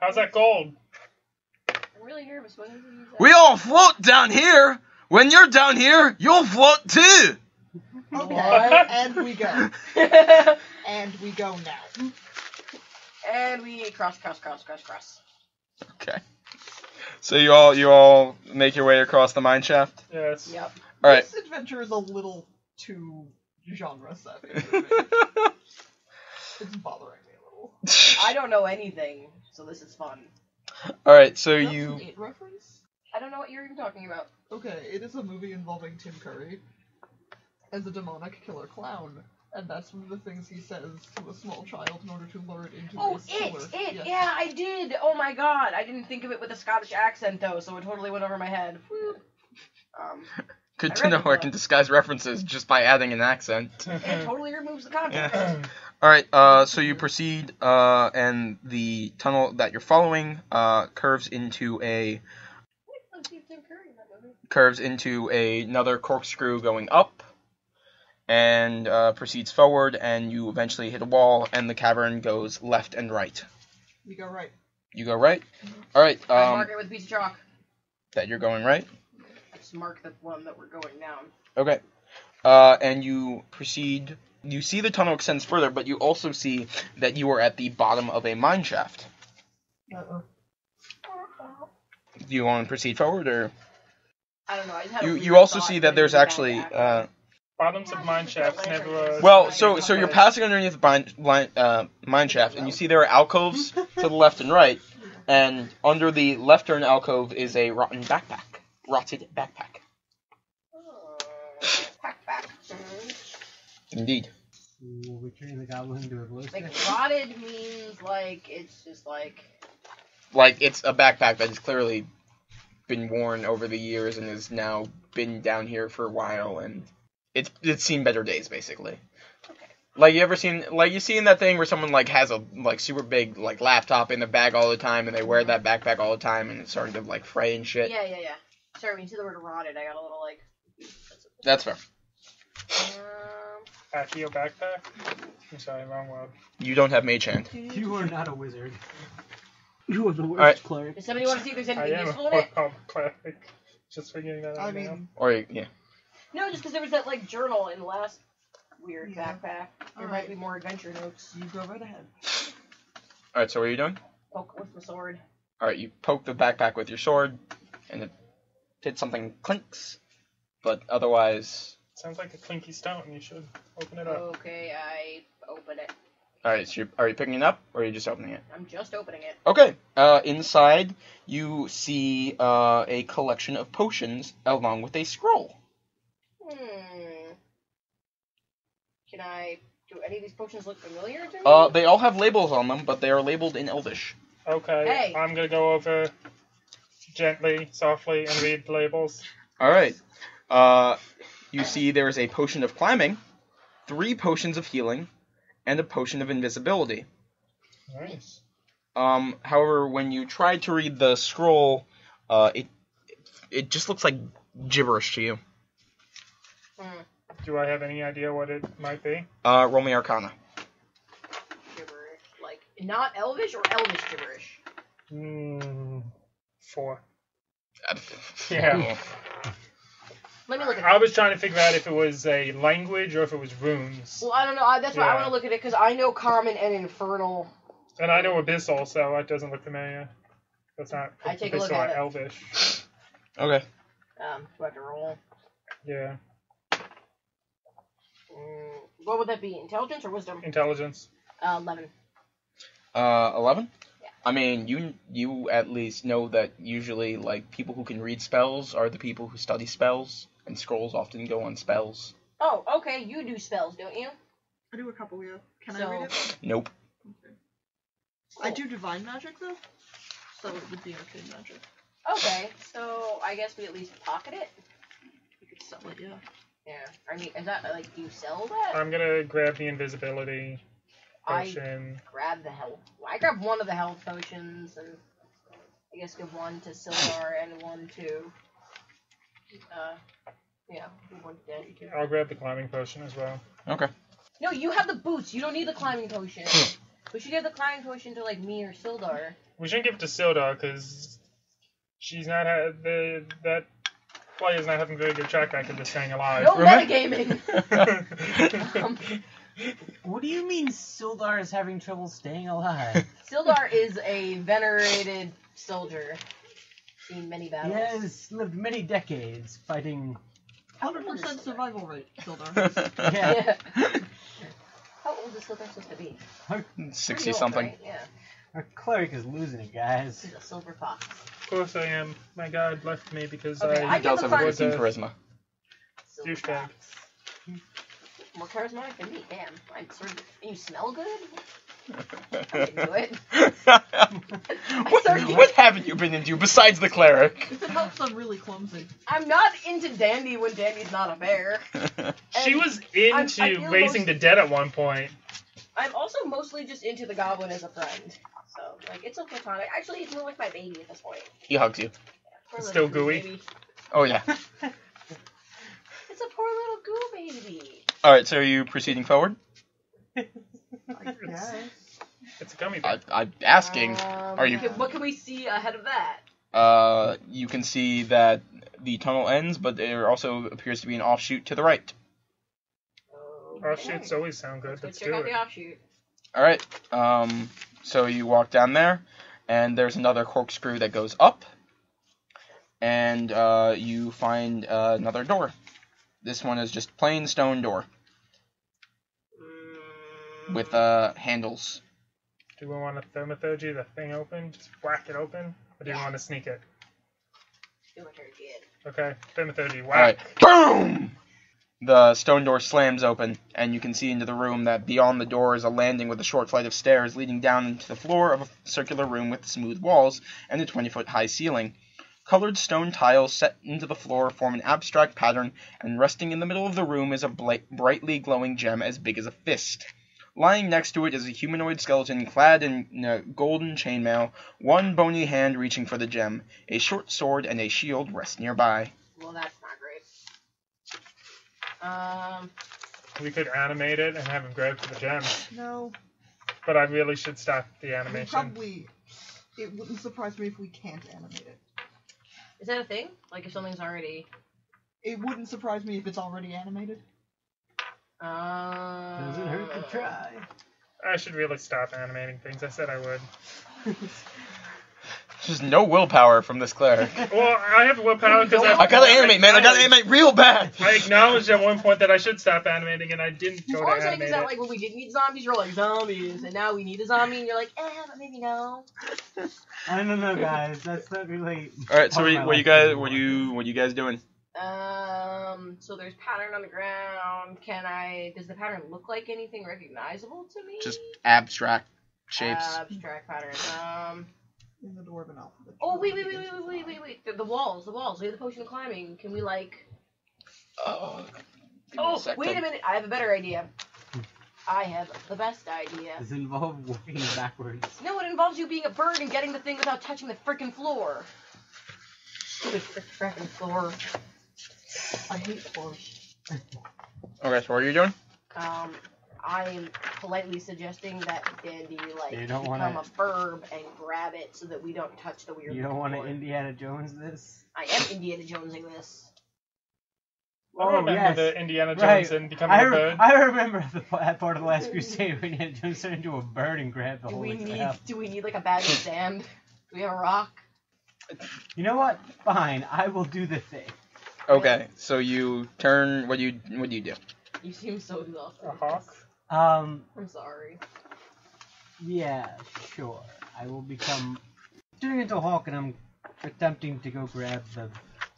How's that gold? I'm really nervous. When did you use that? We all float down here. When you're down here, you'll float too. Okay, What? and we go. And we go now. and we cross, cross, cross, cross, cross. Okay. So you all you all make your way across the mine shaft. Yes. Yep. All right. This adventure is a little too genre savvy. it's bothering me a little. I don't know anything, so this is fun. all right. So That's you an It reference? I don't know what you're even talking about. Okay, it is a movie involving Tim Curry as a demonic killer clown. And that's one of the things he says to a small child in order to lure it into Oh, his it, killer. it, Yes. yeah, I did. Oh my god, I didn't think of it with a Scottish accent though, so it totally went over my head. Whew. Um, good to know I can disguise references just by adding an accent. it totally removes the context. Yeah. All right. Uh, so you proceed, uh, and the tunnel that you're following uh, curves into a Let's see if Tim Curry in that movie. curves into a, another corkscrew going up, and uh, proceeds forward, and you eventually hit a wall, and the cavern goes left and right. You go right. You go right. All right. I Um, mark it with a piece of chalk. that you're going right. Just mark the one that we're going down. Okay. Uh, and you proceed. You see the tunnel extends further, but you also see that you are at the bottom of a mine shaft. Uh-uh. Do you want to proceed forward, or I don't know. I just you? You also see that there's actually. Uh, Bottoms of mine shafts never. Uh, well, so so you're passing underneath the mine, line, uh, mine shaft, and you see there are alcoves to the left and right, and under the left turn alcove is a rotten backpack, rotted backpack. Pack back. Indeed. Will we turn the goblin into a glow stick? Like rotted means like it's just like like it's a backpack that has clearly been worn over the years and has now been down here for a while and it's it's seen better days basically. Like you ever seen like you seen that thing where someone like has a like super big like laptop in the bag all the time and they wear that backpack all the time and it's starting to like fray and shit. yeah, yeah, yeah. Sorry, when you see the word rotted, I got a little like. That's fair. Um, Accio backpack. I'm sorry, wrong word. You don't have mage hand. You are not a wizard. You are the worst Alright. cleric. does somebody want to see if there's I anything am a useful in it? pub classic. Just figuring that out I now. mean, Or yeah. No, just because there was that like journal in the last weird Yeah. backpack. There Alright. might be more adventure notes. you go right ahead. Alright, so what are you doing? Poke with the sword. Alright, you poke the backpack with your sword and it did something clinks. But otherwise Sounds like a clinky stone. You should open it up. Okay, I open it. Alright, so you're, are you picking it up or are you just opening it? I'm just opening it. Okay. Uh, inside, you see uh, a collection of potions along with a scroll. Hmm. Can I? Do any of these potions look familiar to me? Uh, they all have labels on them, but they are labeled in Elvish. Okay, Hey. I'm gonna go over gently, softly, and read the labels. All right. Uh, you see there is a potion of climbing, three potions of healing, and a potion of invisibility. Nice. Um, however, when you try to read the scroll, uh, it it just looks like gibberish to you. Hmm. Do I have any idea what it might be? Uh, roll me Arcana. Gibberish. Like not Elvish or Elvish gibberish. Hmm. Four. Yeah. Let me look at I was trying to figure out if it was a language or if it was runes. Well, I don't know. I, that's why I Yeah. want to look at it because I know Common and Infernal. And I know Abyssal, so that doesn't look familiar. That's not I take a look Abyssal at or it. Elvish. Okay. Um, do I have to roll? Yeah. Mm, what would that be? Intelligence or wisdom? Intelligence. Uh, Eleven. Uh, eleven. Yeah. I mean, you you at least know that usually like people who can read spells are the people who study spells, and scrolls often go on spells. Oh, okay. You do spells, don't you? I do a couple, yeah. Can So- I read it? Nope. Oh. I do divine magic though, so it would be arcane magic. Okay, so I guess we at least pocket it. You could sell it, yeah. Yeah. I mean, is that like do you sell that? I'm gonna grab the invisibility I potion. grab the health. I grab one of the health potions and I guess give one to Sildar and one to. Uh, yeah, one to Dan. I'll grab the climbing potion as well. Okay. No, you have the boots. You don't need the climbing potion. We should give the climbing potion to like me or Sildar. We shouldn't give it to Sildar because she's not ha- the that player's not having a very good track record of staying alive. No Remember- metagaming. um, What do you mean Sildar is having trouble staying alive? Sildar is a venerated soldier. Seen many he battles. has lived many decades fighting. Hundred percent survival rate, Sildar. Yeah. Yeah. How old is Sildar supposed to be? Our, Sixty old, something. right? Yeah. our cleric is losing it, guys. He's a silver fox. of course I am. My god left me because Okay, I. I He does give have the a fun- 15 charisma. Silver Douchebag. Fox. More charismatic than me. Damn. I'm sort of. And you smell good. into it. what, what haven't you been into besides the cleric? if it helps, I'm really clumsy. I'm not into Dandy when Dandy's not a bear. She And was I'm- I into feel raising most- the dead at one point. I'm also mostly just into the goblin as a friend. So, like, it's a platonic. Actually, it's more like my baby at this point. he hugs you. Poor It's little still goo gooey? baby. Oh yeah. It's a poor little goo baby. All right. So are you proceeding forward? I guess. It's a gummy bear. I, am asking. Um, Are you- can- what can we see ahead of that? Uh, you can see that the tunnel ends, but there also appears to be an offshoot to the right. Offshoots always sound good. Let's Let's check do out it. the offshoot. All right. Um, so you walk down there, and there's another corkscrew that goes up, and uh, you find uh, another door. This one is just plain stone door with uh, handles. Do we want to thaumaturgy the thing open? Just whack it open? Or do you Yeah. want to sneak it? Do what. Okay, thaumaturgy, All right. whack. Boom! The stone door slams open, and you can see into the room that beyond the door is a landing with a short flight of stairs leading down into the floor of a circular room with smooth walls and a 20 foot high ceiling. Colored stone tiles set into the floor form an abstract pattern, and resting in the middle of the room is a bli- brightly glowing gem as big as a fist. Lying next to it is a humanoid skeleton clad in uh, golden chainmail, one bony hand reaching for the gem. A short sword and a shield rest nearby. Well, that's not great. Um, We could animate it and have him grab for the gem. No, But I really should stop the we animation. probably. It wouldn't surprise me if we can't animate it. is that a thing? Like if something's already. It wouldn't surprise me if it's already animated. Um, Doesn't hurt to try. I should really stop animating things. I said I would. There's no willpower from this cleric. Well, I have willpower because I, I gotta animate, man. I gotta animate real bad. I acknowledged at one point that I should stop animating, and I didn't go All to I'm saying animate is that it. like when we didn't need zombies, you're like zombies, and now we need a zombie, and you're like, eh, but maybe no. I don't know, guys. That's not really. All right, so part what, of you- my what you life guys, anymore. what you, what you guys doing? Um, so there's pattern on the ground. Can I? Does the pattern look like anything recognizable to me? Just abstract shapes. Abstract pattern. Um. In the dwarven alphabet. Oh wait, wait, wait, wait, wait, wait, wait, wait. The, the walls, the walls. We have the potion of climbing. Can we like? oh, Oh, second. wait a minute. I have a better idea. I have the best idea. Does it involve walking backwards? No, it involves you being a bird and getting the thing without touching the frickin' floor. The frickin' floor. I hate floors. Okay, so what are you doing? Um, I am politely suggesting that Dandy like You don't become wanna- a burb and grab it so that we don't touch the weird. You don't want to floor. Indiana Jones this? I am Indiana Jonesing this. I Oh, remember yes. the Indiana Jones Right. and becoming I, a re- bird. I remember the, pa- that part of the Last Crusade when Indiana Jones turned into a bird and grabbed the Do holy we need? grail. Do we need like a bag of sand? Do we have a rock? You know what? Fine, I will do the thing. Okay, so you turn. What do you, what do you do? You seem so exhausted. A hawk? Um, I'm sorry. yeah, sure. I will become turning into a hawk, and I'm attempting to go grab the.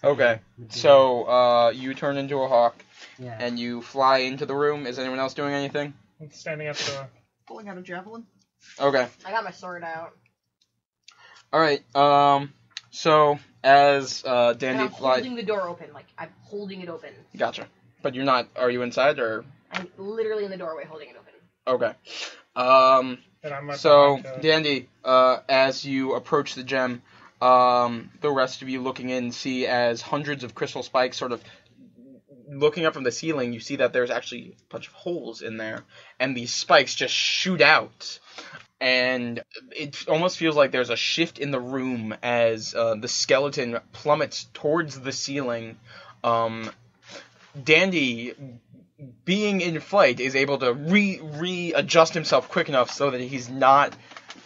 Okay, the- so uh, you turn into a hawk yeah. and you fly into the room. Is anyone else doing anything? I'm standing at the door. Pulling out a javelin. Okay. I got my sword out. All right. Um. So as uh, And Dandy I'm flies, holding the door open. Like I'm holding it open. gotcha. But you're not. Are you inside or? I'm literally in the doorway holding it open. Okay. Um. And I'm So, behind, Dandy, uh, as you approach the gem, um, the rest of you looking in see as hundreds of crystal spikes sort of looking up from the ceiling, you see that there's actually a bunch of holes in there, and these spikes just shoot out. And it almost feels like there's a shift in the room as uh, the skeleton plummets towards the ceiling. Um, Dandy, being in flight, is able to re readjust himself quick enough so that he's not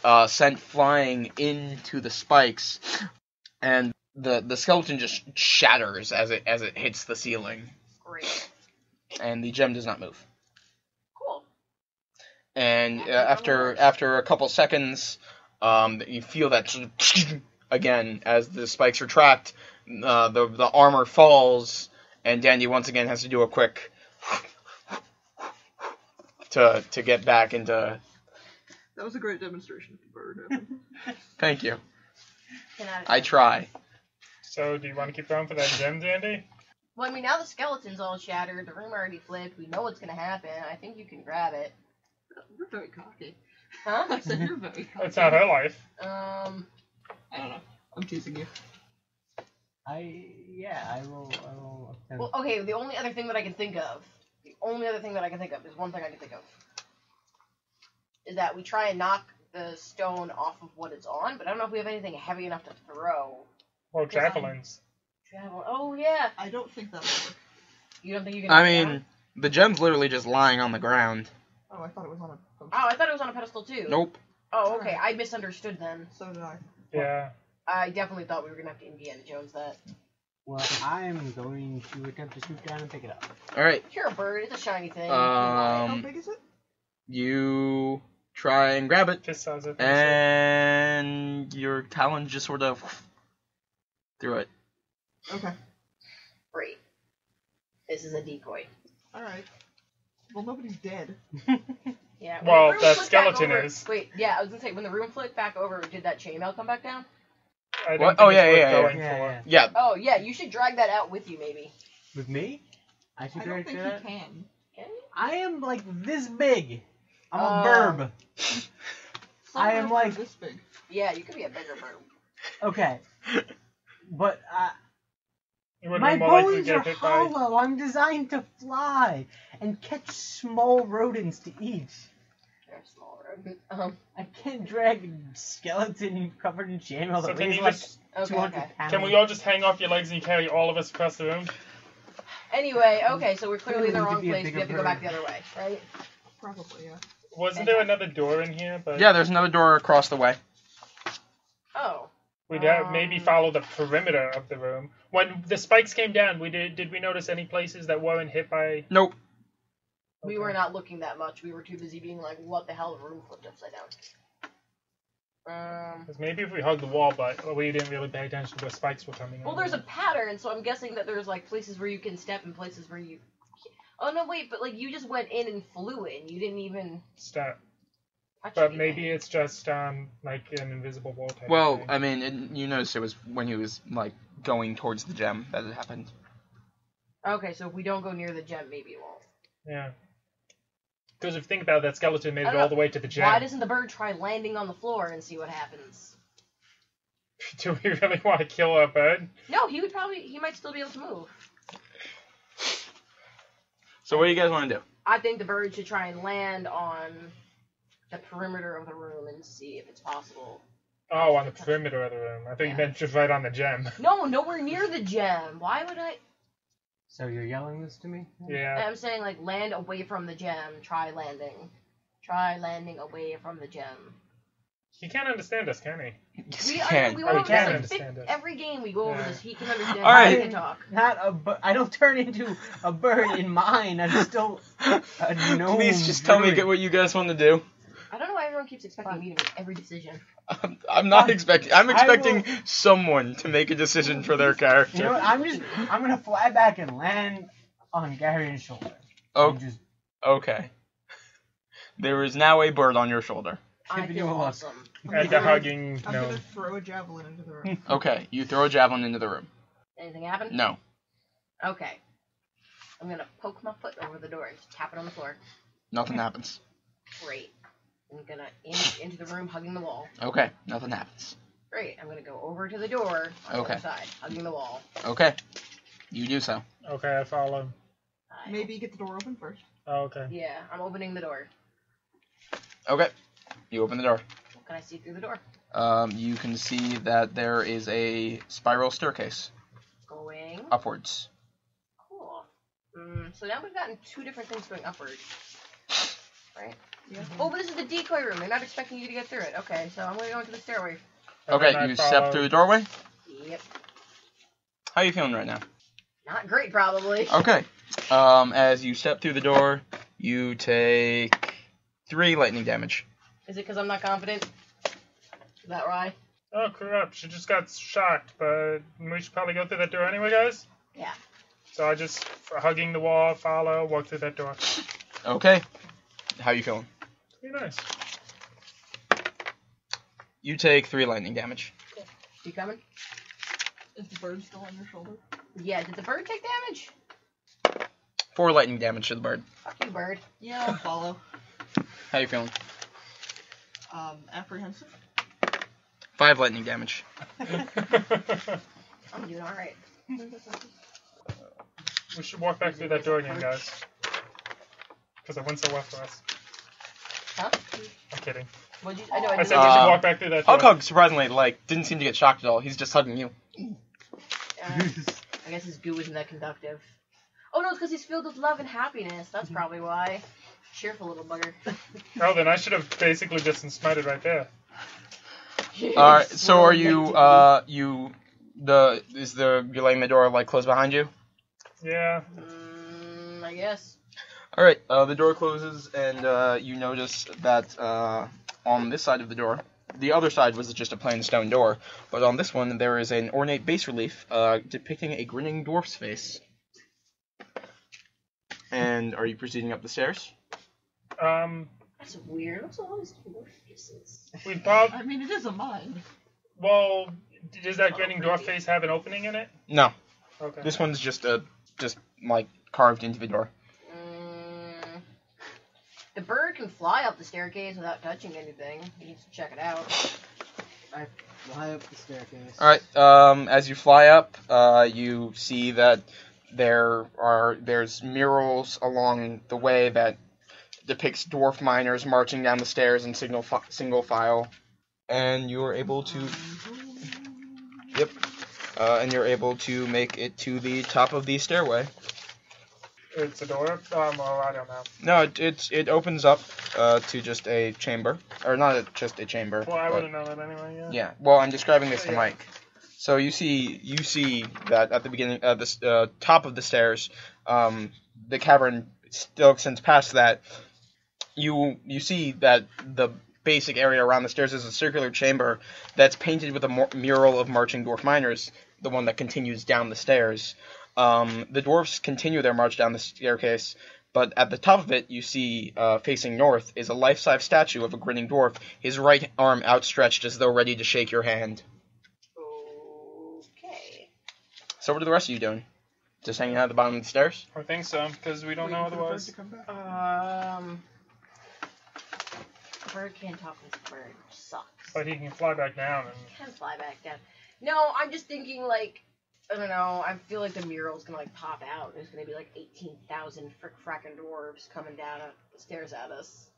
uh, sent flying into the spikes, and the the skeleton just shatters as it as it hits the ceiling, Great. and the gem does not move. Cool. And uh, after after a couple seconds, um, you feel that again as the spikes retract, uh, the the armor falls, and Dandy once again has to do a quick to to get back into. That was a great demonstration of the bird. Thank you. Ten I try. So, do you want to keep going for that gem, Dandy? Well, I mean, now the skeleton's all shattered. The room already flipped. We know what's gonna happen. I think you can grab it. You're very cocky. Huh? I said you're very cocky. It's not her life. Um. I don't know. I'm teasing you. I yeah, I will. I will attempt. Well, okay. The only other thing that I can think of, the only other thing that I can think of is one thing I can think of, is that we try and knock the stone off of what it's on, but I don't know if we have anything heavy enough to throw. Or Because I'm- javelins. Travel. Oh yeah. I don't think that'll work. You don't think you can? I knock mean, down? the gem's literally just lying on the ground. Oh, I thought it was on a post. Oh, I thought it was on a pedestal too. Nope. Oh, okay. I misunderstood then. So did I. Yeah. I definitely thought we were gonna have to Indiana Jones that. Well, I'm going to attempt to swoop down and pick it up. All right. You're a bird. It's a shiny thing. Um, How big is it? You try and grab it, Fist size, I and your talon just sort of through it. Okay. Great. This is a decoy. Alright. Well, nobody's dead. Yeah. when Well, the room that flipped back skeleton over- is. Wait, yeah, I was gonna say when the room flipped back over, did that chainmail come back down? I don't What? think Oh, it's yeah, worth yeah, yeah. going Yeah, for. yeah. Yeah. Oh yeah, you should drag that out with you maybe. With me? I should I don't drag think that. you can. Can you? I am like this big. I'm a Oh. burb. I am birds are like- this big. Yeah, you could be a bigger bird. Okay. But uh, You would my be more likely to bones are hit by. hollow. I'm designed to fly and catch small rodents to eat. They're small rodent. Um. I can't drag a skeleton covered in chainmail So that can weighs like just- Okay. 200 Okay. pounds. Can we all just hang off your legs and carry all of us across the room? Anyway, okay, so we're clearly in the wrong could be a place. We have to go back the other way, right? Probably, yeah. Wasn't there another door in here? But Yeah, there's another door across the way. Oh. We'd have maybe Um, follow the perimeter of the room. When the spikes came down, we did. Did we notice any places that weren't hit by? Nope. We were not looking that much. We were too busy being like, what the hell? The room flipped upside down. Um. 'Cause maybe if we hugged the wall, but we didn't really pay attention to where spikes were coming. Well, in. there's a pattern, so I'm guessing that there's like places where you can step and places where you. Oh no, wait, but like you just went in and flew in. You didn't even step, touch but anything. maybe it's just um like an invisible wall type. of Well, thing. I mean, it, you noticed it was when he was like going towards the gem that it happened. Okay, so if we don't go near the gem, maybe it won't. yeah. Because if you think about it, that skeleton made it don't all know. the way to the gem. Why doesn't the bird try landing on the floor and see what happens? Do we really want to kill a bird? No, he would probably. He might still be able to move. So what do you guys want to do? I think the bird should try and land on the perimeter of the room and see if it's possible. Oh, on the perimeter of the room. I thought you Yeah. meant just right on the gem. No, nowhere near the gem. Why would I? So you're yelling this to me? Yeah. I'm saying like land away from the gem. Try landing. Try landing away from the gem. He can't understand us, can he? Yes, We, you I, can. we Oh, go he can this like understand us. every game. We go over Yeah. this. He can understand. All right. He can talk. Not a bird. I don't turn into a bird in mine. I'm still a gnome. Please just tell me druid. what you guys want to do. I don't know why everyone keeps expecting me to make every decision. I'm, I'm not Fine. expecting. I'm expecting will- someone to make a decision for their character. You know what? I'm just. I'm gonna fly back and land on Gary's shoulder. Oh, And just okay. There is now a bird on your shoulder. I feel awesome. awesome. I'm, At the gonna- hugging I'm no. gonna throw a javelin into the room. Okay, you throw a javelin into the room. Anything happen? No. Okay. I'm gonna poke my foot over the door and just tap it on the floor. Nothing happens. Great. I'm gonna in, into the room, hugging the wall. Okay, nothing happens. Great. I'm gonna go over to the door on the Okay. other side, hugging the wall. Okay, you do so. Okay, I follow. I- Maybe get the door open first. Oh, okay. Yeah, I'm opening the door. Okay. You open the door. What can I see through the door? Um, you can see that there is a spiral staircase Going. upwards. Cool. Mm, so now we've gotten two different things going upward. Right? Yeah. Oh, but this is the decoy room. They're not expecting you to get through it. Okay, so I'm gonna go into the stairway. Okay, then I you step through the doorway. Yep. How are you feeling right now? Not great, probably. Okay. Um, as you step through the door, you take three lightning damage. Is it because I'm not confident? Is that why? Oh crap! She just got shocked, but we should probably go through that door anyway, guys. Yeah. So I just hugging the wall, follow, walk through that door. Okay. How you feeling? Pretty nice. You take three lightning damage. You coming? Is the bird still on your shoulder? Yeah. Did the bird take damage? Four lightning damage to the bird. Fuck you, bird. Yeah, I'll follow. How you feeling? Um, apprehensive. Five lightning damage. I'm doing all right. we should walk back through that door again, guys. Because it went so well for us. Huh? I'm kidding. What'd you? I know. I I said we should Uh, walk back through that door. Hug Hug surprisingly like didn't seem to get shocked at all. He's just hugging you. Uh, I guess his goo isn't that conductive. Oh no, it's because he's filled with love and happiness. That's probably why. Cheerful little bugger. Oh, then I should have basically just smited right there. All right. So are you? Uh, you the is the you're letting the door like close behind you? Yeah. Mm, I guess. All right. Uh, the door closes, and uh, you notice that uh, on this side of the door, the other side was just a plain stone door, but on this one there is an ornate bas relief uh, depicting a grinning dwarf's face. And are you proceeding up the stairs? Um. That's weird. What's all these dwarf faces? We probably. I mean, it is a mine. Well, does that grinning dwarf face have an opening in it? No. Okay. This one's just a just like carved into the door. The bird can fly up the staircase without touching anything. You need to check it out. I fly up the staircase. All right. Um, as you fly up, uh, you see that there are there's murals along the way that depicts dwarf miners marching down the stairs in single fi- single file, and you are able to yep, uh, and you're able to make it to the top of the stairway. It's a door. Um. I don't know. No, it it's, it opens up uh, to just a chamber, or not a, just a chamber. Well, I wouldn't know that anyway. Yeah. Yeah. Well, I'm describing this to Yeah. Mike. So you see, you see that at the beginning, at the uh, top of the stairs, um, the cavern still extends past that. You you see that the basic area around the stairs is a circular chamber that's painted with a mural of marching dwarf miners, the one that continues down the stairs. Um, the dwarfs continue their march down the staircase, but at the top of it, you see, uh, facing north, is a life-size statue of a grinning dwarf, his right arm outstretched as though ready to shake your hand. Okay. So what are the rest of you doing? Just hanging out at the bottom of the stairs? I think so, because we don't Waiting know for the bird otherwise. to come back. Um. The bird can't talk with bird. Sucks. But he can fly back down and. can fly back down. No, I'm just thinking like I don't know. I feel like the mural's gonna like pop out. There's gonna be like eighteen thousand frick fracking dwarves coming down the stairs at us.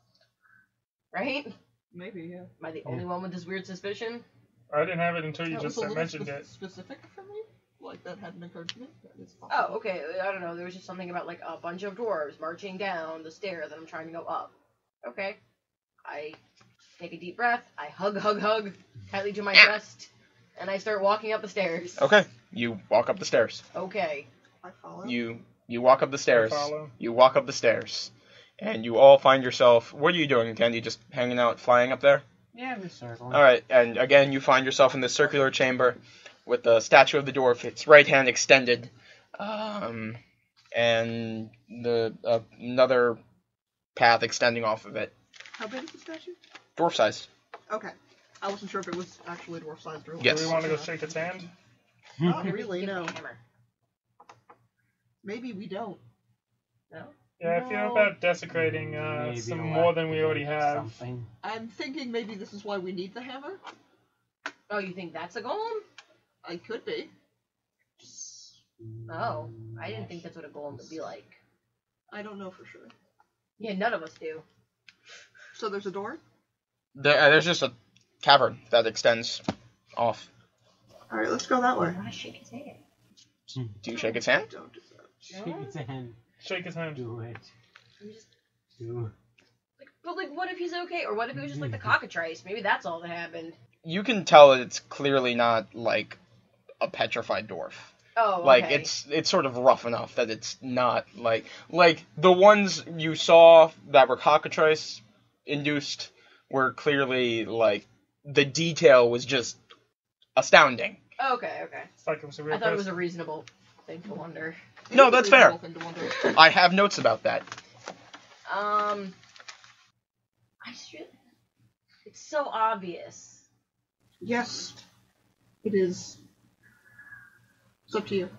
Right? Maybe, yeah. Am I the only one with this weird suspicion? I didn't have it until you That just was a little mentioned spe- it. Specific for me? Like, that hadn't occurred to me? That is possible. Oh, okay. I don't know. There was just something about like a bunch of dwarves marching down the stairs, that I'm trying to go up. Okay. I take a deep breath. I hug, hug, hug tightly to my chest, and I start walking up the stairs. Okay. You walk up the stairs. Okay. I follow. You you walk up the stairs. Follow. You walk up the stairs. And you all find yourself what are you doing, Candy? Just hanging out, flying up there? Yeah, I'm just circling. Alright, and again you find yourself in this circular chamber with the statue of the dwarf, its right hand extended. Um and the uh, another path extending off of it. How big is the statue? Dwarf sized. Okay. I wasn't sure if it was actually a dwarf sized or Yes. Do we want to go shake its hand? Not really, Give no. hammer. Maybe we don't. No. Yeah, I feel No. about desecrating uh, Maybe some a more than we already have. Something. I'm thinking maybe this is why we need the hammer. Oh, you think that's a golem? I could be. Oh, I didn't think that's what a golem would be like. I don't know for sure. Yeah, none of us do. So there's a door. There, uh, there's just a cavern that extends off. All right, let's go that way. Why shake his hand? Do you shake its hand? Don't do that. Shake its hand. Shake his hand. Do it. I'm just- Do. like, but like, what if he's okay? Or what if it was just like the cockatrice? Maybe that's all that happened. You can tell it's clearly not like a petrified dwarf. Oh, Like okay. it's it's sort of rough enough that it's not like like the ones you saw that were cockatrice induced were clearly like the detail was just astounding. Okay, okay. It's like it was a real I thought it was a reasonable thing to wonder. No, that's fair. Thing to wonder. I have notes about that. Um, I just—it's so obvious. Yes, it is. It's up to you.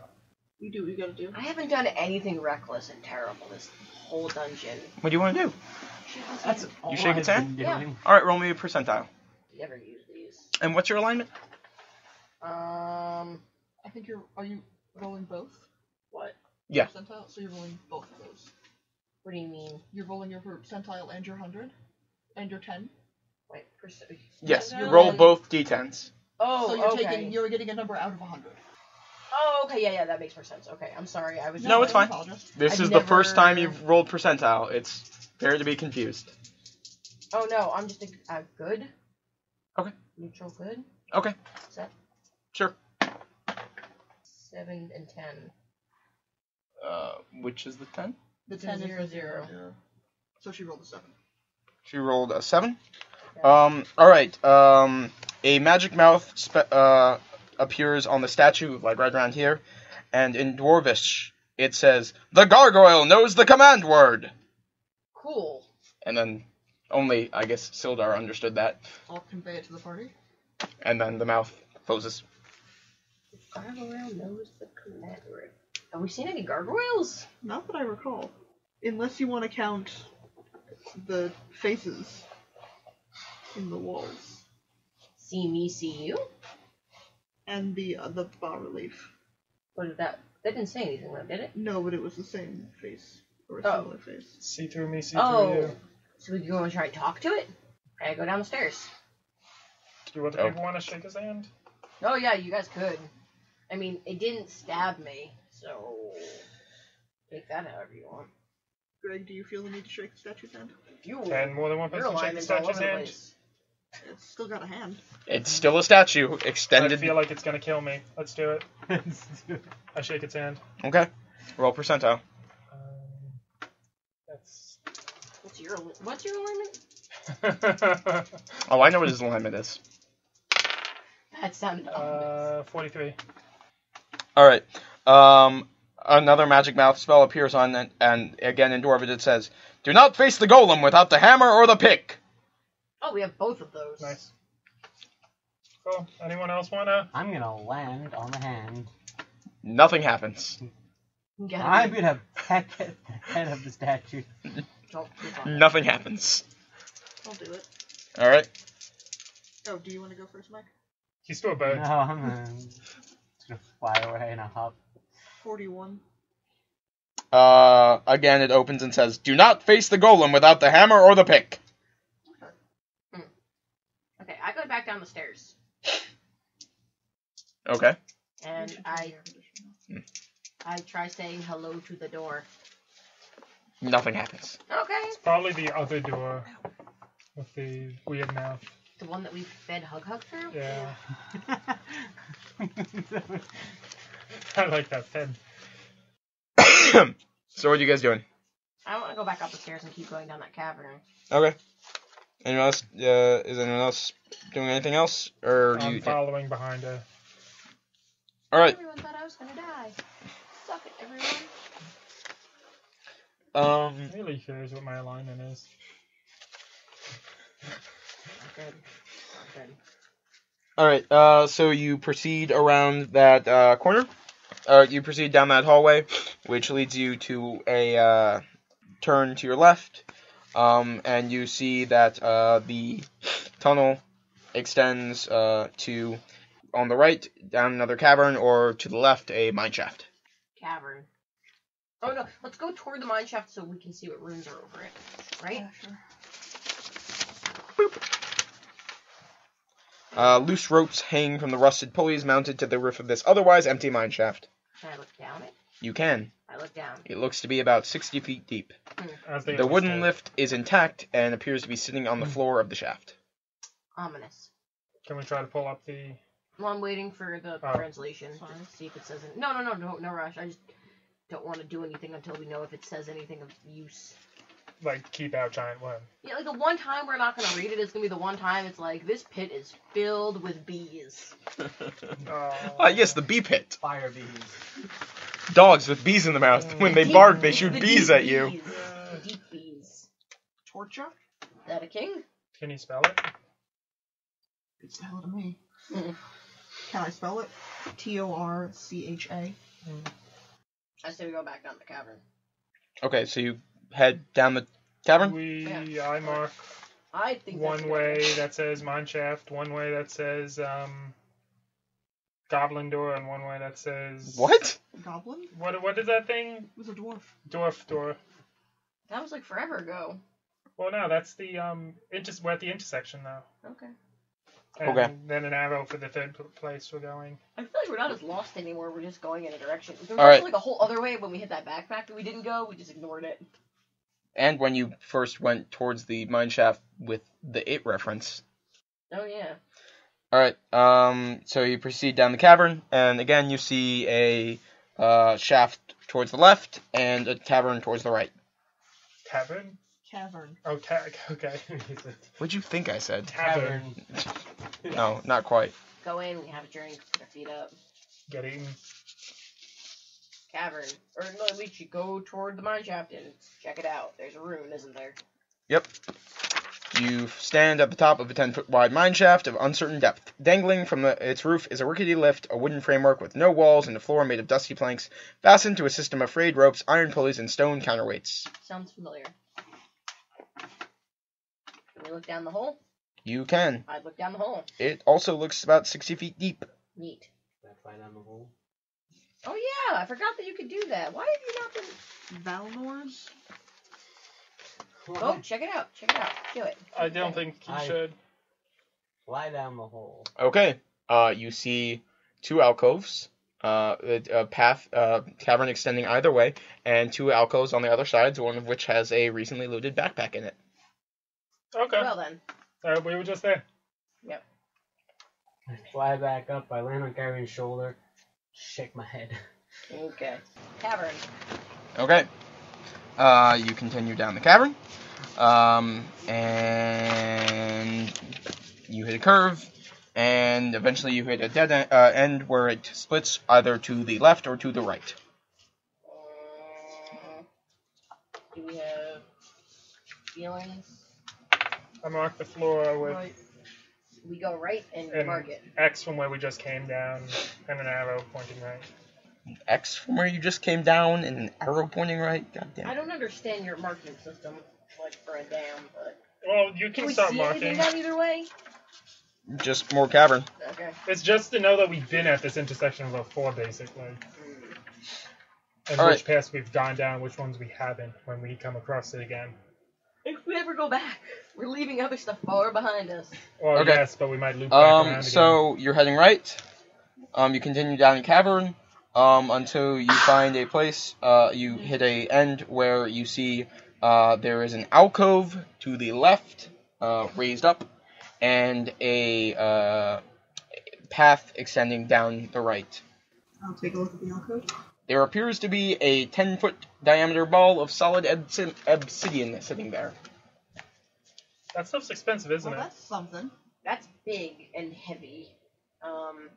You do what you gotta do. I haven't done anything reckless and terrible this whole dungeon. What do you want to do? That's all shake I've its hand? Yeah. All right, roll me a percentile. Never use these. And what's your alignment? Um, I think you're. Are you rolling both? what? Yeah. Percentile. So you're rolling both of those. What do you mean? You're rolling your percentile and your hundred, and your ten. Wait, percent. Yes, you roll both d10s. Oh, so you're okay. taking. You're getting a number out of a hundred. Oh, okay, yeah, yeah, that makes more sense. Okay, I'm sorry, I was. No, just it's fine. This I've is the first time you've rolled percentile. It's fair to be confused. Oh no, I'm just a, a good. Okay. Neutral good. Okay. Is that Sure. seven and ten? Uh, which is the 10? The It's a ten is zero. zero. So she rolled a seven. She rolled a 7. Yeah. Um, alright. Um, a magic mouth spe- uh, appears on the statue, like right around here. And in Dwarvish, it says, The gargoyle knows the command word! Cool. And then only, I guess, Sildar understood that. I'll convey it to the party. And then the mouth closes. Gargoyle knows the command word. Have we seen any gargoyles? Not that I recall. Unless you want to count the faces in the walls See me, see you. and the uh, the bas relief. What did that? That didn't say anything, though, did it? No, but it was the same face or a Oh. similar face. See through me, see Oh. through you. So we can go and try and talk to it. I go down the stairs. Do other Oh. people want to shake his hand? Oh yeah, you guys could. I mean, it didn't stab me, so take that however you want. Greg, do you feel the need to shake the statue's hand? You, Can more than one your person shake the alignment's all over statue's the hand? place. It's still got a hand. It's still a statue, extended. I extended. feel like it's gonna kill me. Let's do it. I shake its hand. Okay. Roll percentile. Um, that's. What's your What's your alignment? Oh, I know what his alignment is. That sounded ominous. uh, 43. All right. Um, another magic mouth spell appears on it, and again in Dwarven it says, "Do not face the golem without the hammer or the pick." Oh, we have both of those. Nice. Cool. Anyone else wanna? I'm gonna land on the hand. Nothing happens. I'm gonna peck at the head of the statue. don't- Nothing happens. I'll do it. All right. Oh, do you want to go first, Mike? He's still a No, bird. I'm gonna, just gonna fly away in a hop. Forty-one. Uh, again it opens and says, "Do not face the golem without the hammer or the pick." Okay, I go back down the stairs, Okay. and I I try saying hello to the door. Nothing happens. Okay. It's probably the other door with the weird mouth. The one that we fed Hug Hug through? Yeah. I like that pen. so what are you guys doing? I want to go back up the stairs and keep going down that cavern. Okay. Anyone else? Uh, is anyone else doing anything else, or do I'm you? following behind her. All right. Everyone thought I was gonna die. Suck it, everyone. Um. I'm really curious what my alignment is. I'm good. Good. All right. Uh, so you proceed around that uh, corner. Uh, you proceed down that hallway, which leads you to a uh, turn to your left, um, and you see that uh, the tunnel extends uh, to on the right down another cavern, or to the left a mine shaft. Cavern. Oh no, let's go toward the mine shaft so we can see what runes are over it. Right? Yeah, sure. Uh, loose ropes hang from the rusted pulleys mounted to the roof of this otherwise empty mine shaft. Can I look down it? You can. I look down. It looks to be about 60 feet deep. As they The wooden do. lift is intact and appears to be sitting on the floor of the shaft. Ominous. Can we try to pull up the? Well, I'm waiting for the Oh. translation Fine. to see if it says it. No, no, no, no, no rush. I just don't want to do anything until we know if it says anything of use. like keep out giant worm. Yeah, like the one time we're not gonna read it is gonna be the one time it's like this pit is filled with bees. Oh. Ah, yes, the bee pit. Fire bees. Dogs with bees in the mouth. When they Deep- bark, they shoot the bees deep at you. bees. The deep bees. Torture? Is that a king? Can you spell it? It's the hell to me. Mhm. Can I spell it? T O R C H A. I say we go back down the cavern. Okay, so you head down the cavern? We I mark I think that's a one good way idea. that says mine shaft, one way that says um, goblin door, and one way that says What? Goblin? What what is that thing? It was a dwarf. Dwarf door. That was like forever ago. Well, no, that's the um. Inter- we're at the intersection now. Okay. And Okay. Then an arrow for the third place we're going. I feel like we're not as lost anymore. We're just going in a direction. There was All also right. like a whole other way when we hit that backpack that we didn't go. We just ignored it. And when you first went towards the mine shaft with the it reference. Oh yeah. Alright, um, so you proceed down the cavern, and again you see a uh, shaft towards the left and a cavern towards the right. Tavern. Cavern. Oh, tag. Okay. What'd you think I said? Tavern. No, not quite. Go in. We have a drink. Put our feet up. Get eaten. Cavern. Or no, we should go toward the mine shaft and check it out. There's a rune, isn't there? Yep. You stand at the top of a 10 foot wide mine shaft of uncertain depth. Dangling from the, its roof is a rickety lift, a wooden framework with no walls and a floor made of dusty planks, fastened to a system of frayed ropes, iron pulleys, and stone counterweights. Sounds familiar. Can we look down the hole? You can. I'd look down the hole. It also looks about 60 feet deep. Neat. That fly down the hole. Oh yeah, I forgot that you could do that. Why have you not been? Valnors? Oh, check it out. Check it out. Do it. I don't think you I- should. Fly down the hole. Okay. Uh, you see two alcoves, uh, a, a path, uh, cavern extending either way, and two alcoves on the other sides, one of which has a recently looted backpack in it. Okay. Well then. Uh, we were just there. I fly back up. I land on Garen's shoulder. Shake my head. Okay. Cavern. Okay. Uh, you continue down the cavern, um, and you hit a curve, and eventually you hit a dead end, uh, end where it splits either to the left or to the right. Um, do we have feelings? I mark the floor with Right. We go right and And- mark it. X from where we just came down, and an arrow pointing right. X from where you just came down, and an arrow pointing right. God damn. I don't understand your marking system, like for a damn, but Well, you can can we start see marking. anything down either way? Just more cavern. Okay. It's just to know that we've been at this intersection before, basically, Hmm. and All which paths we've gone down, which ones we haven't when we come across it again. If we ever go back, we're leaving other stuff far behind us. Well, Okay. yes, but we might loop back around Um, again. so you're heading right. Um, you continue down the cavern um, until you find a place. Uh, you hit a end where you see uh, there is an alcove to the left, uh, raised up, and a uh, path extending down the right. I'll take a look at the alcove. There appears to be a 10 foot diameter ball of solid obsidian sitting there. That stuff's expensive, isn't well, it? that's something. That's big and heavy. Um.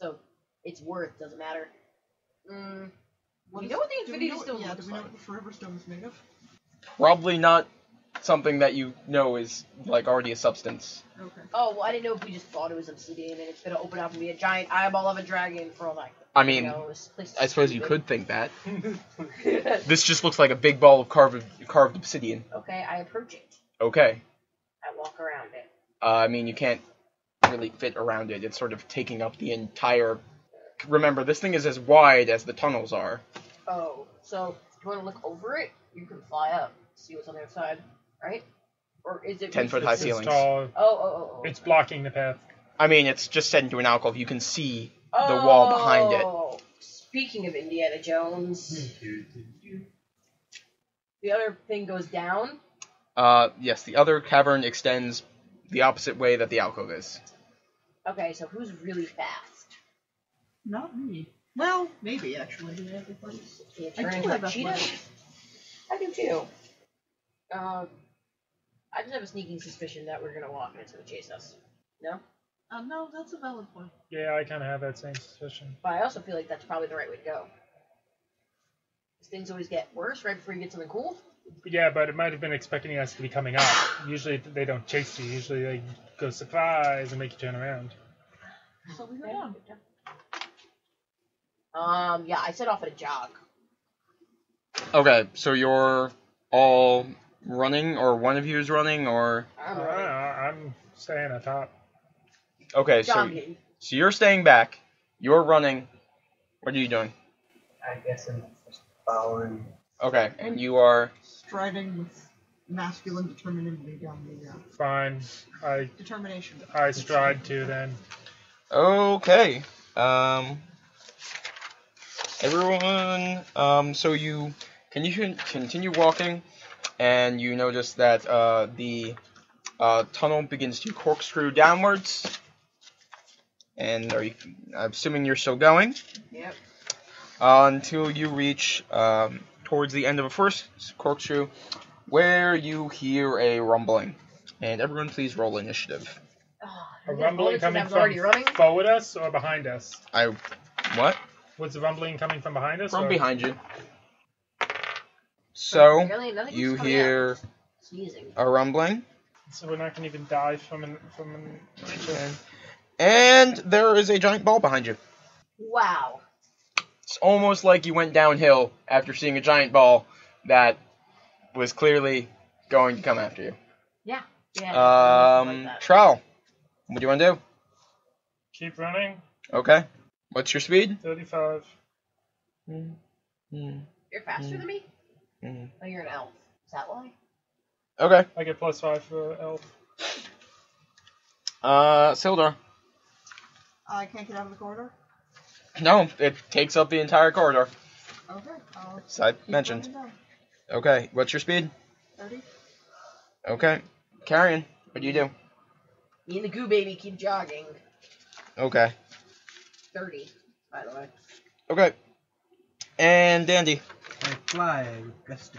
So it's worth doesn't matter. Mm, What You know what the do we Infinity know- Stone Yeah, looks do we know like? what the Forever Stone is made of? Probably not something that you know is like already a substance. Okay. oh, well, I didn't know if we just thought it was obsidian and it's gonna open up and be a giant eyeball of a dragon for all that. I mean, you know, this place is I suppose you could think that. This just looks like a big ball of carved carved obsidian. okay, I approach it. Okay. I walk around it. Uh, I mean, you can't really fit around it. It's sort of taking up the entire. Remember, this thing is as wide as the tunnels are. Oh, so if you want to look over it, you can fly up, see what's on the other side, right? Or is it 10 foot high It's ceilings. tall. Oh, oh, oh, oh. It's blocking the path. I mean, it's just set into an alcove. You can see the wall behind it. Oh, Speaking of Indiana Jones, the other thing goes down. Uh, yes, the other cavern extends the opposite way that the alcove is. Okay, so who's really fast? Not me. Well, maybe actually. Can you I turn do into a have cheetah? athletics. I do too. Um, I just have a sneaking suspicion that we're gonna walk and it's gonna chase us. No, Uh, no, that's a valid point. Yeah, I kind of have that same suspicion. but I also feel like that's probably the right way to go. 'Cause things always get worse right before you get something cool. Yeah, but it might have been expecting us to be coming up. Usually they don't chase you. Usually they go surprise and make you turn around. So we go down. Um, yeah, I set off at a jog. Okay, so you're all running, or one of you is running, or I'm Uh, running. I'm staying atop. okay, so jogging. so you're staying back. You're running. What are you doing? I guess I'm just following. Okay, and you are Striving with masculine determination down the uh, Fine. I determination. I stride to then. okay. Um, everyone. Um, so you can you con- continue walking, and you notice that uh, the uh, tunnel begins to corkscrew downwards. And are you? I'm assuming you're still going. Yep. uh, until you reach um, towards the end of a first corkscrew, where you hear a rumbling. And everyone, please roll initiative. Oh, A rumbling coming I was from running. forward us or behind us? I what? Was the rumbling coming from behind us? From or- behind you. So Really? You hear a rumbling, So we're not gonna even die from an from an creature. and there is a giant ball behind you. Wow. It's almost like you went downhill after seeing a giant ball that was clearly going to come after you. Yeah. Yeah. Um, like that. Trowel, what do you want to do? Keep running. Okay. What's your speed? Thirty-five. You're faster than me? Mhm. Oh, you're an elf. Is that why? Okay. I get plus five for elf. Uh, Sildar. I can't get out of the corridor. No, it takes up the entire corridor, Okay. I'll as I keep mentioned. running down. Okay, what's your speed? Thirty. Okay. Carrion, what do you do? Me and the goo baby keep jogging. Okay. 30, by the way. Okay. And Dandy, I fly with gusto.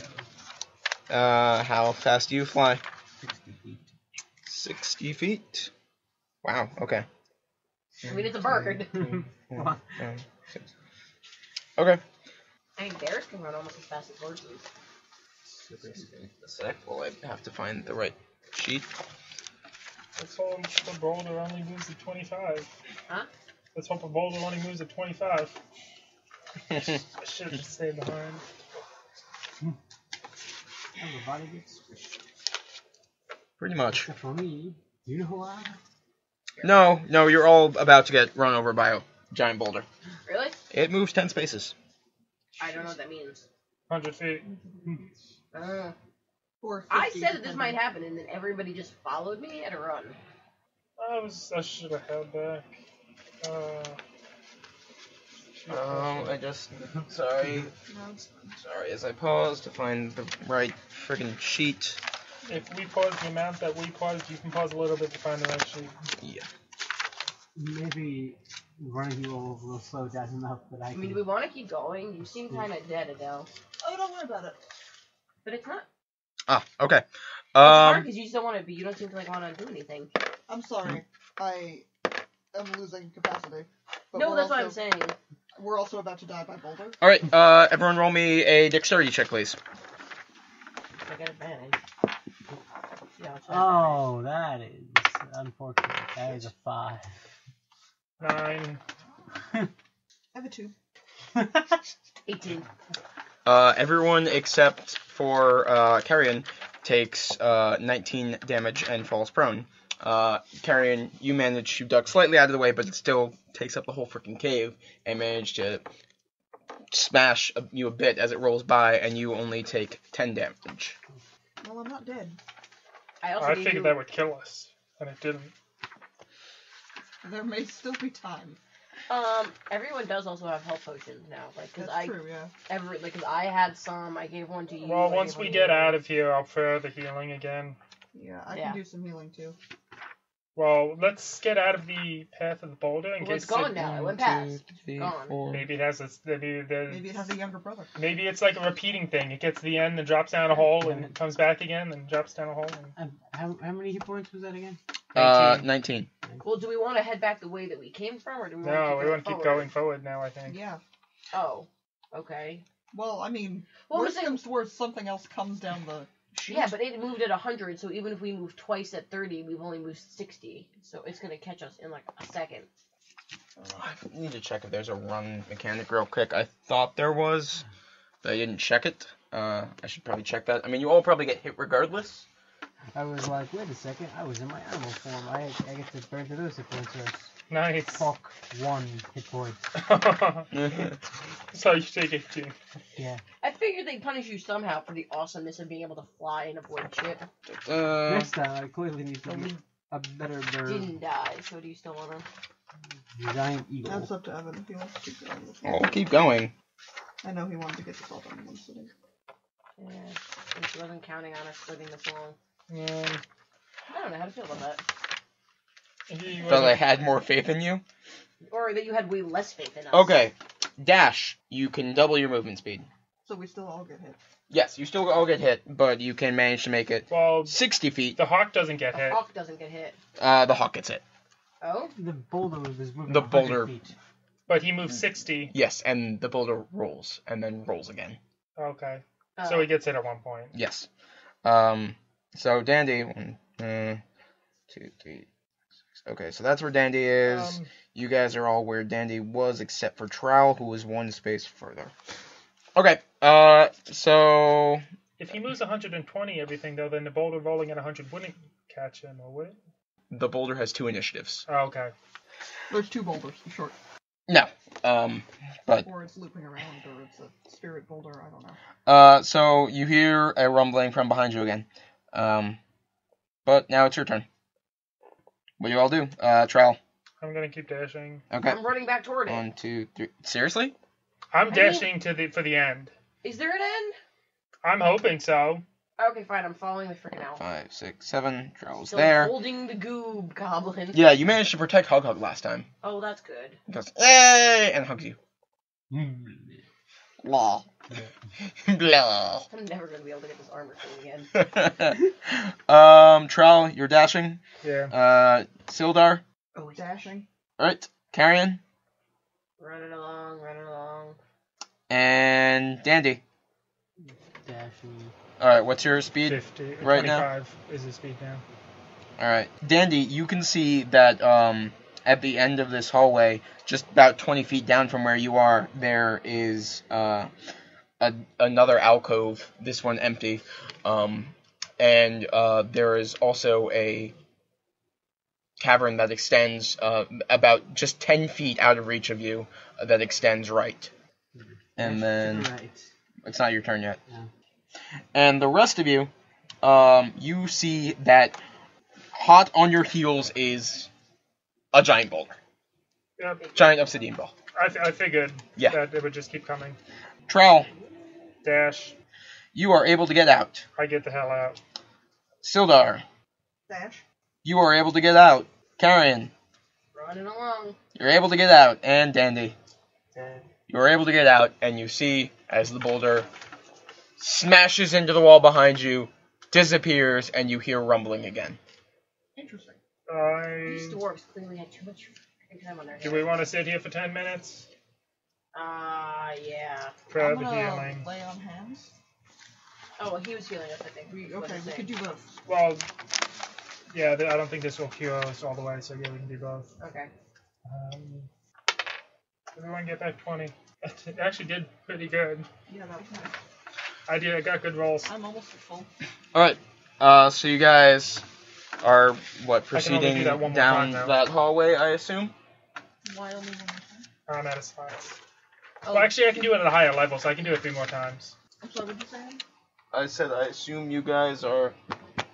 uh, how fast do you fly? 60 feet. 60 feet. Wow, okay. I mean, it's a bird. Come on. Okay. I mean, bears can run almost as fast as horses. A sec, well, I have to find the right sheet. Let's hope the boulder only moves at twenty-five. Huh? Let's hope a boulder only moves at twenty-five. I should have just stayed behind. Everybody gets squished. Pretty much. Except for me. You know who I am? No, no, you're all about to get run over by a giant boulder. Really? It moves 10 spaces. I don't know what that means. Hundred feet. Uh, Or I said that this might happen, and then everybody just followed me at a run. I was. I should have held back. Uh, Um, I just. Sorry. No. Sorry, as I pause to find the right friggin' sheet. If we pause the amount that we paused, you can pause a little bit to find the right sheet. Yeah. Maybe running you over will slow down enough that I I can. mean, do we want to keep going? You seem kind of dead, Adele. Oh, don't worry about it. But it's not. Ah, okay. It's hard Um, because you just don't want to be. You don't seem to like want to do anything. I'm sorry. I am losing capacity. But no, we're that's what I'm saying. We're also about to die by boulder. alright, uh, everyone roll me a dexterity check, please. I got advantage. Yeah, Oh, that is unfortunate. That is a five. Nine. I have a two. 18. Uh, everyone except for uh, Carrion takes uh, 19 damage and falls prone. Uh, Carrion, you manage to duck slightly out of the way, but it still takes up the whole freaking cave and manage to smash a, you a bit as it rolls by, and you only take 10 damage. Well, I'm not dead. I also I figured you, that would kill us, and it didn't. There may still be time. Um, everyone does also have health potions now, like because I true, yeah. every like 'cause I had some. I gave one to you. Well, once we get you. out of here, I'll throw the healing again. Yeah, I Yeah. can do some healing too. Well, let's get out of the path of the boulder in Well, it's case gone it, now. It went past. two, three, Gone. four. maybe it has a maybe there's Maybe it has a younger brother. maybe it's like a repeating thing. It gets to the end and drops down a hole and comes back again and drops down a hole. And... Um, how, how many hit points was that again? Uh, 19. Well, do we want to head back the way that we came from, or do we want No, to we want to keep going forward now. I think. Yeah. Oh, okay. Well, I mean, Well, worst was it- comes to worst, something else comes down the chute. Yeah, but it moved at 100, so even if we move twice at 30, we've only moved 60. So it's gonna catch us in like a second. I need to check if there's a run mechanic real quick. I thought there was, but I didn't check it. Uh, I should probably check that. I mean, you all probably get hit regardless. I was like, wait a second, I was in my animal form. I, I get to burn through those hit points first. Nice. Fuck one hit point. so you take 18. Yeah. I figured they'd punish you somehow for the awesomeness of being able to fly and avoid shit. uh, Next time, I clearly need to be a better bird. didn't die, so do you still wanna? Giant eagle. That's up to Evan if he wants to keep going. with keep going. I know he wanted to get this all done in one sitting. Yeah, and she wasn't counting on us living this long. Yeah. I don't know how to feel about that. He I had more faith in you. Or that you had way less faith in us. Okay, dash. You can double your movement speed. So we still all get hit. Yes, you still all get hit, but you can manage to make it well, 60 feet. the hawk doesn't get The hit. hawk doesn't get hit. Uh, the hawk gets hit. Oh? The boulder was moving. The 100 boulder. Feet. But he moves 60. Yes, and the boulder rolls and then rolls again. Okay. Uh, So he gets hit at one point. Yes. Um. So Dandy, one, uh, two, three, six. Okay, so that's where Dandy is. Um, You guys are all where Dandy was, except for Trowel, who was one space further. Okay. Uh. So if he moves 120 everything though, then the boulder rolling at 100 wouldn't catch him, or would it? the boulder has two initiatives. Oh, okay. There's two boulders, the short, No. Um. But or it's looping around, or it's a spirit boulder. I don't know. uh. So you hear a rumbling from behind you again. Um. But now it's your turn. What do you all do? Uh. Trowel. I'm gonna keep dashing. Okay. I'm running back toward it. One, two, three. Seriously? I'm I dashing to the for the end. Is there an end? I'm hoping so. Okay, fine. I'm following the freaking owl. Five, six, seven. Trowel's Still there. holding the goob, goblin. Yeah, you managed to protect Hug Hug last time. Oh, that's good. He goes, hey, and hugs you. Hmm. Blah. Blah. I'm never gonna be able to get this armor thing again. um, Trowel, you're dashing. Yeah. Uh, Sildar. Oh, dashing. Alright. Carrion. running along, running along. And Dandy. Dashing. Alright, what's your speed? 50. right now? 25 is the speed now. Alright. Dandy, you can see that um, at the end of this hallway, just about 20 feet down from where you are, there is uh, a, another alcove, this one empty. Um, and uh, there is also a cavern that extends uh, about just 10 feet out of reach of you uh, that extends right. And then Right. it's not your turn yet. Yeah. And the rest of you, um, you see that hot on your heels is a giant boulder, Yep. giant obsidian ball. I, f- I figured Yeah. that it would just keep coming. Trowel, Dash. you are able to get out. I get the hell out. Sildar, Dash. you are able to get out. Carrion, Running along. you're able to get out. And Dandy, Dandy. you are able to get out. And you see as the boulder smashes into the wall behind you, disappears, and you hear rumbling again. Interesting. These dwarves clearly had too much time on their hands. Do we want to sit here for 10 minutes? Ah, yeah. For I'm the gonna healing. lay on hands. Oh, well, he was healing us, I think. We, okay, we could do both. Well, yeah, I don't think this will cure us all the way, so yeah, we can do both. Okay. Um, everyone get back 20. It actually did pretty good. Yeah, that was nice. I did. I got good rolls. I'm almost at full. All right. Uh, so you guys are what I can only do proceeding that down time, that hallway, I assume. Why only one more time? I'm out of spots. Well, actually, I can do it at a higher level, so I can do it three more times. I'm sorry, what did you say? I said I assume you guys are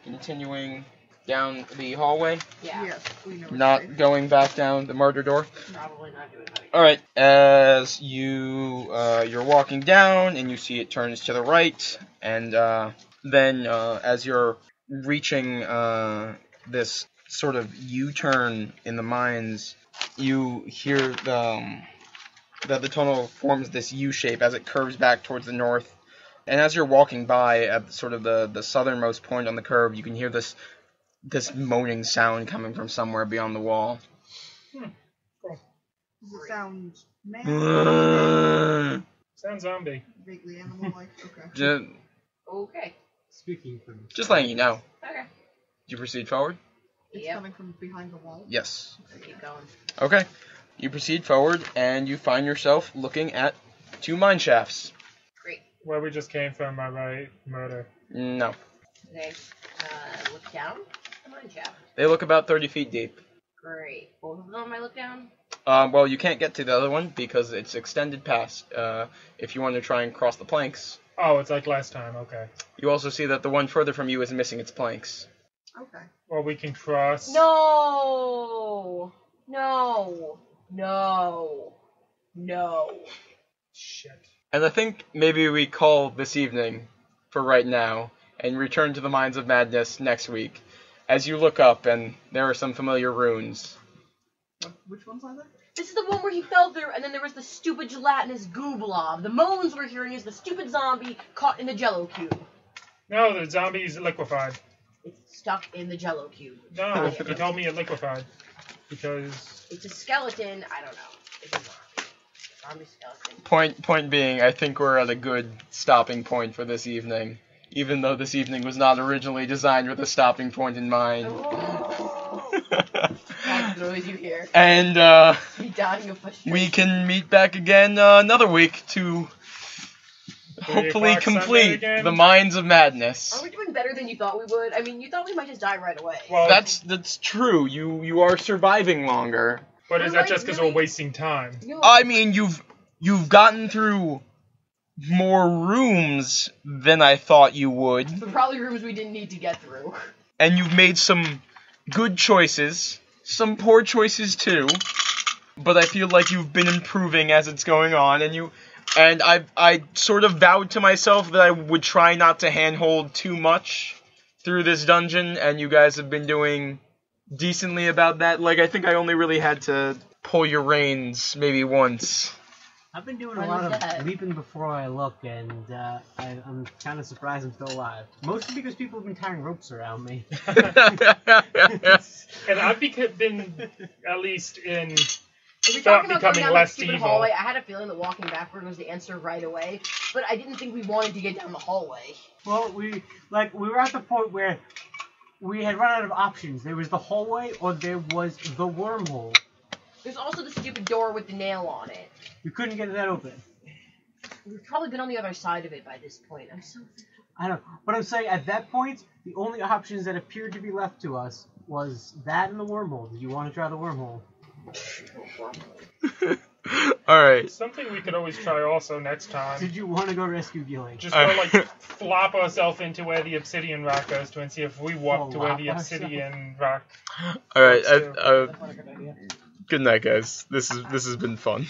continuing down the hallway, Yeah, Yes, we know. not safe. going back down the murder door. probably not doing that. All right. As you uh, you're walking down and you see it turns to the right, and uh, then uh, as you're reaching uh, this sort of U-turn in the mines, you hear the um, that the tunnel forms this U shape as it curves back towards the north. And as you're walking by at sort of the, the southernmost point on the curve, you can hear this this moaning sound coming from somewhere beyond the wall. Hmm. Does it sound man? Just Sounds zombie. Vaguely animal-like. Okay. Okay. Speaking from just letting you know. Okay. Do you proceed forward? It's Yep. coming from behind the wall. Yes. Keep going. Okay. You proceed forward, and you find yourself looking at two mine shafts. Great. Where we just came from, my right? Murder. No. Okay. Uh, look down. Come on, chap. They look about 30 feet deep. Great. Both of them I look down? Um, well, you can't get to the other one because it's extended past. Uh, if you want to try and cross the planks, Oh, it's like last time. Okay. you also see that the one further from you is missing its planks. Okay. Well, we can cross. No! No! No! No! Shit. And I think maybe we call this evening for right now and return to the Mines of Madness next week. As you look up, and there are some familiar runes. Which ones are there? This is the one where he fell through, and then there was the stupid gelatinous goo blob. The moans we're hearing is the stupid zombie caught in the jello cube. No, the zombie's liquefied. It's stuck in the jello cube. No, you told me it liquefied. Because. It's a skeleton. I don't know. It's a zombie. Zombie skeleton. Point point being, I think we're at a good stopping point for this evening. Even though this evening was not originally designed with a stopping point in mind. That's the noise you hear. and uh, dying of we can meet back again uh, another week to Three hopefully o'clock complete the Mines of Madness. Are we doing better than you thought we would? I mean, you thought we might just die right away. Well, That's that's true. You you are surviving longer. but is that just because really- we're wasting time? You I mean, you've you've gotten through more rooms than I thought you would, the probably rooms we didn't need to get through. and you've made some good choices, some poor choices too. But I feel like you've been improving as it's going on, and you and I I sort of vowed to myself that I would try not to handhold too much through this dungeon, and you guys have been doing decently about that. Like I think I only really had to pull your reins maybe once. I've been doing a lot of that? leaping before I look, and uh, I, I'm kind of surprised I'm still alive. Mostly because people have been tying ropes around me. And I've been, at least in. If we Stop talking about going becoming down less that stupid evil. hallway, I had a feeling that walking backward was the answer right away, but I didn't think we wanted to get down the hallway. well, we like we were at the point where we had run out of options. There was the hallway, or there was the wormhole. There's also the stupid door with the nail on it. We couldn't get that open. We've probably been on the other side of it by this point. I'm so. I don't. But I'm saying at that point, the only options that appeared to be left to us was that and the wormhole. Did you want to try the wormhole? All right. Something we could always try also next time. Did you want to go rescue Gilly? Just go like flop ourselves into where the obsidian rock goes to and see if we walk oh, to where the Flop obsidian rock. All right. I, That's uh, I, That's good good night, guys. This is this has been fun.